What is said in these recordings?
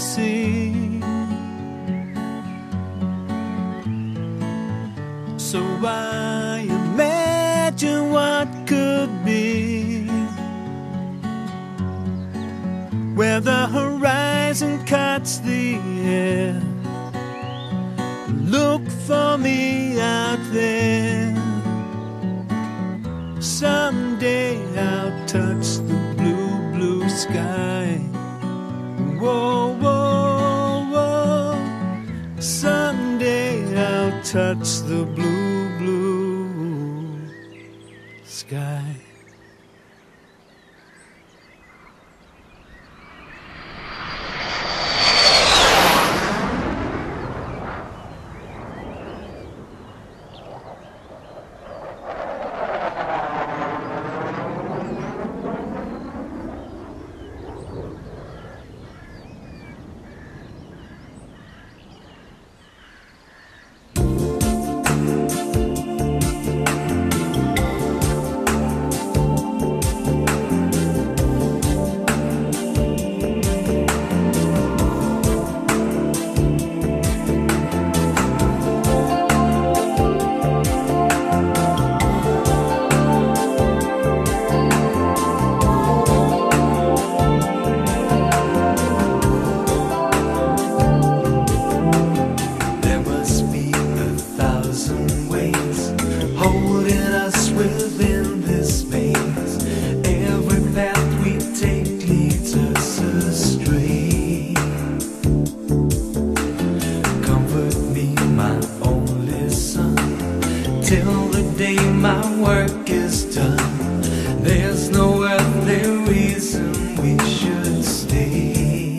see. So I imagine what could be. Where the horizon cuts the air. Look for me out there. Someday I'll touch the blue, blue sky. Touch the blue, till the day my work is done. There's no other reason we should stay.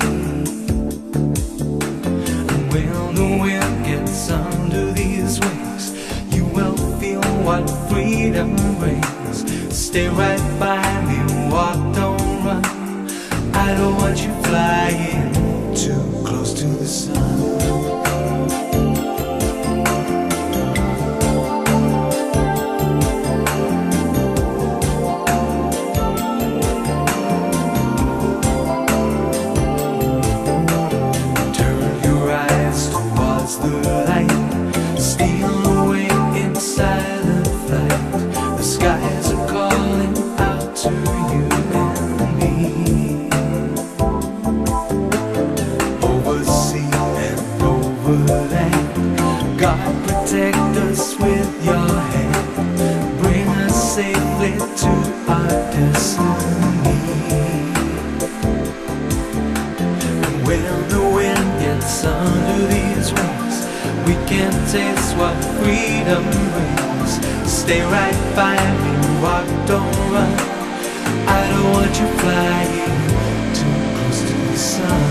And When the wind gets under these wings, you will feel what freedom brings. Stay right by me, walk, don't run. I don't want you flying too close to the sun. Protect us with your hand. Bring us safely to our destiny. When the wind gets under these wings, we can taste what freedom brings. Stay right by me, walk, don't run. I don't want you flying too close to the sun.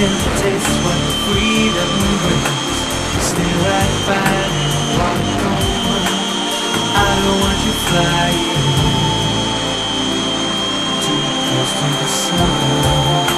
can taste what freedom brings. Stay right by me, walk on. I don't want you flying too close to the sun.